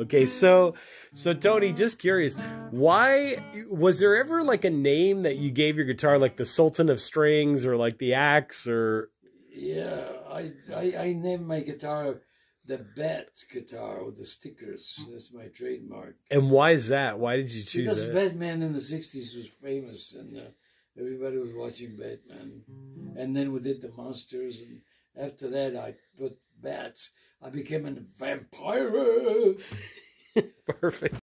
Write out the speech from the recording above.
Okay, so so Tony, just curious, why was there ever like a name that you gave your guitar, like the Sultan of Strings or like the Axe or? Yeah, I I, I named my guitar the Bat guitar with the stickers. That's my trademark. And why is that? Why did you choose Because that? Batman in the '60s was famous, and uh, everybody was watching Batman. And then we did the Munsters, and after that, I put bats. I became a vampire. Perfect.